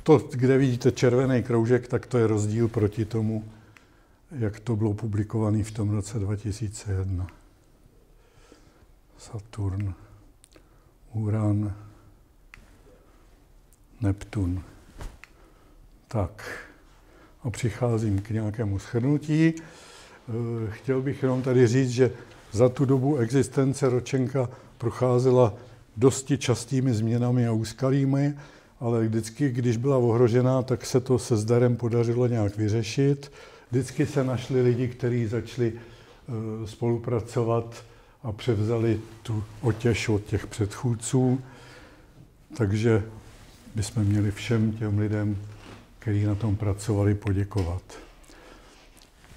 to, kde vidíte červený kroužek, tak to je rozdíl proti tomu, jak to bylo publikované v tom roce 2001. Saturn, Uran, Neptun. Tak a přicházím k nějakému shrnutí. Eh, chtěl bych jenom tady říct, že za tu dobu existence ročenka procházela dosti častými změnami a úskalími, ale vždycky, když byla ohrožená, tak se to se zdarem podařilo nějak vyřešit. Vždycky se našli lidi, kteří začali eh, spolupracovat a převzali tu otěž od těch předchůdců. Takže bychom měli všem těm lidem, kteří na tom pracovali, poděkovat.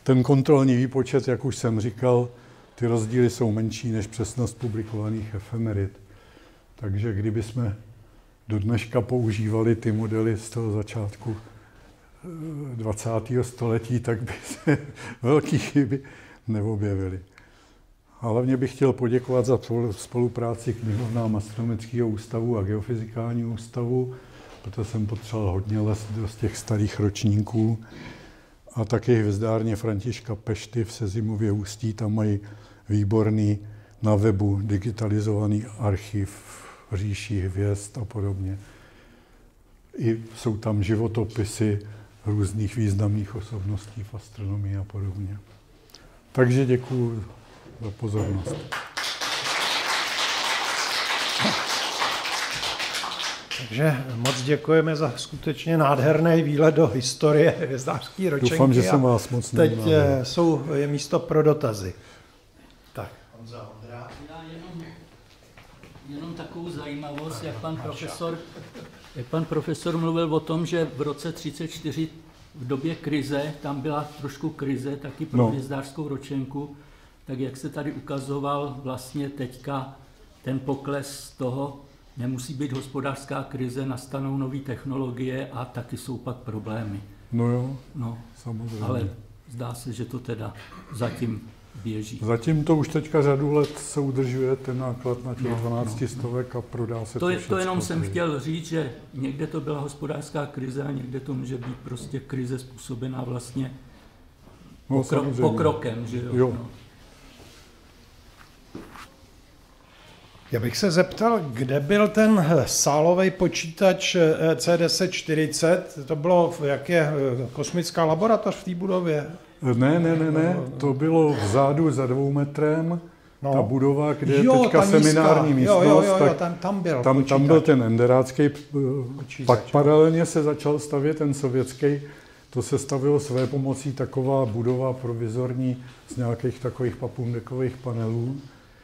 Ten kontrolní výpočet, jak už jsem říkal, ty rozdíly jsou menší než přesnost publikovaných efemerit. Takže kdyby jsme do dneška používali ty modely z toho začátku 20. Eh, století, tak by se velké chyby neobjevily. A hlavně bych chtěl poděkovat za spolupráci knihovnám Astronomického ústavu a Geofyzikálního ústavu, protože jsem potřeboval hodně les do těch starých ročníků. A taky hvězdárně Františka Pešty v Sezimově ústí, tam mají výborný na webu digitalizovaný archiv říší hvězd a podobně. I jsou tam životopisy různých významných osobností v astronomii a podobně. Takže děkuji za pozornost. Takže moc děkujeme za skutečně nádherný výlet do historie hvězdářské ročenky. Doufám, že jsem vás moc Teď eh, jsou, je místo pro dotazy. Tak. Honza Ondra. Já jenom, jenom takovou zajímavost, jak pan profesor, jak pan profesor mluvil o tom, že v roce 34 v době krize, tam byla trošku krize taky pro no. hvězdářskou ročenku, tak jak se tady ukazoval vlastně teďka ten pokles toho, nemusí být hospodářská krize, nastanou nové technologie a taky jsou pak problémy. No jo, no, samozřejmě. Ale zdá se, že to teda zatím běží. Zatím to už teďka řadu let se udržuje ten náklad na těch 12 no, stovek a prodá se to. To, je, to jenom jsem chtěl říct, že někde to byla hospodářská krize a někde to může být prostě krize způsobená vlastně no, pokro, pokrokem. Že jo? jo. No. Já bych se zeptal, kde byl ten sálový počítač e C1040? To bylo, jak je kosmická laboratoř v té budově? Ne, ne, ne, ne, to bylo vzadu za dvou metrem, no. ta budova, kde je jo, teďka seminární místnost, jo, jo, jo, tak tam, tam byl tam, tam byl ten enderácký, počítač. pak paralelně se začal stavět ten sovětský, to se stavilo své pomocí taková budova provizorní z nějakých takových papundekových panelů.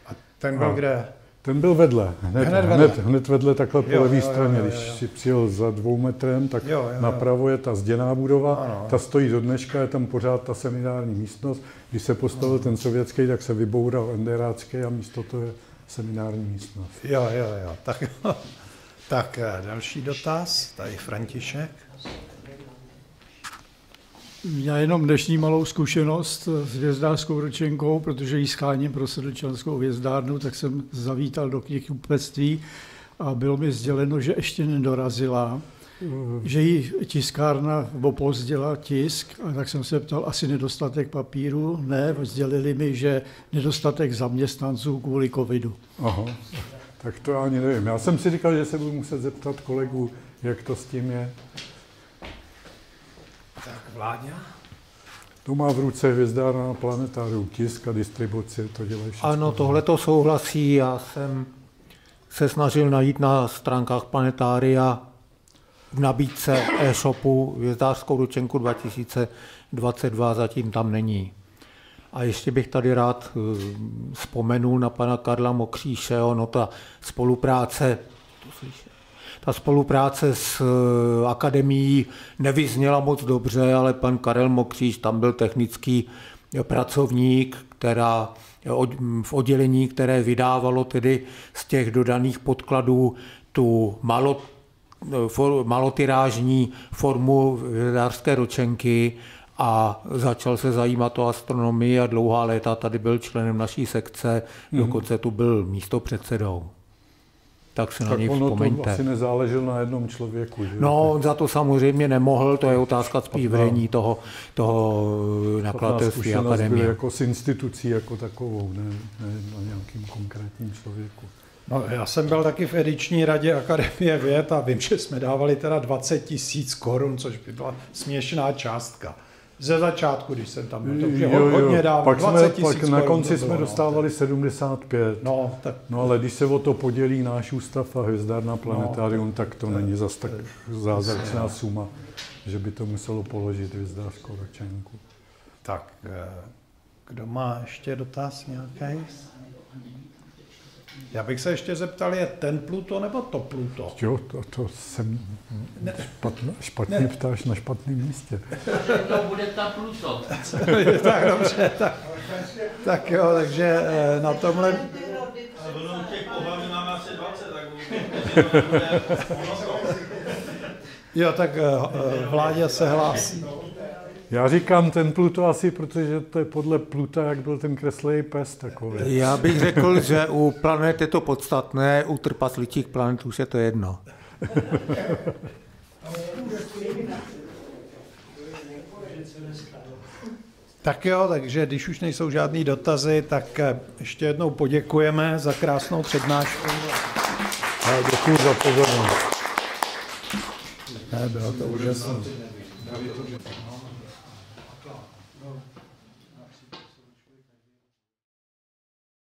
A ten byl a, kde? Ten byl vedle, hned, hned, vedle. hned, hned vedle takhle po levé straně. Jo, jo, jo. Když si přijel za dvou metrem, tak jo, jo, jo. napravo je ta zděná budova, ano. ta stojí do dneška, je tam pořád ta seminární místnost. Když se postavil ano. ten sovětský, tak se vyboural enderácký a místo to je seminární místnost. Jo, jo, jo. Tak, tak eh, další dotaz, tady František. Já jenom dnešní malou zkušenost s hvězdářskou ročenkou, protože ji scháním pro sedlčanskou hvězdárnu, tak jsem zavítal do knihkupectví a bylo mi sděleno, že ještě nedorazila, že jí tiskárna opozděla tisk, a tak jsem se ptal, asi nedostatek papíru? Ne, sdělili mi, že nedostatek zaměstnanců kvůli covidu. Aha, tak to ani nevím. Já jsem si říkal, že se budu muset zeptat kolegů, jak to s tím je. Tak vládě? To má v ruce hvězdárna planetárium, tisk a distribuci, to dělají všechno. Ano, tohle to souhlasí. Já jsem se snažil najít na stránkách planetária v nabídce e-shopu hvězdářskou ročenku 2022, zatím tam není. A ještě bych tady rád eh, vzpomenul na pana Karla Mokříše, ono ta spolupráce, ta spolupráce s eh, akademií nevyzněla moc dobře, ale pan Karel Mokříž tam byl technický pracovník, která v oddělení, které vydávalo tedy z těch dodaných podkladů tu malo, for, malotyrážní formu vědářské ročenky a začal se zajímat o astronomii a dlouhá léta tady byl členem naší sekce, mm-hmm. dokonce tu byl místo předsedou tak se tak na něj ono vzpomeňte. to asi nezáleželo na jednom člověku. Že? No, on za to samozřejmě nemohl, to je otázka spíš vedení toho, toho nakladatelství akademie. jako s institucí jako takovou, ne, ne na nějakým konkrétním člověku. No, já jsem byl taky v ediční radě Akademie věd a vím, že jsme dávali teda 20 tisíc korun, což by byla směšná částka ze začátku, když jsem tam byl, takže jo, hodně dávno, pak 20 jsme, pak na konci jsme bylo, dostávali no, 75. No, tak, no ale když se o to podělí náš ústav a hvězdárna planetárium, no, tak to tak, není zas tak zázračná suma, že by to muselo položit hvězdářskou ročenku. Tak, eh, kdo má ještě dotaz nějaký? Já bych se ještě zeptal, je ten Pluto nebo to Pluto? Jo, to, to jsem špatně, špatně ne. ptáš na špatném místě. To bude ta Pluto. tak dobře, tak, tak jo, takže eh, na tomhle... Jo, tak eh, eh, vládě se hlásí. Já říkám ten Pluto asi, protože to je podle Pluta, jak byl ten kreslej pes takový. Já bych řekl, že u planet je to podstatné, u trpasličích planet už je to jedno. Tak jo, takže když už nejsou žádný dotazy, tak eh, ještě jednou poděkujeme za krásnou přednášku. Děkuji za pozornost. Ne, bylo to úžasné.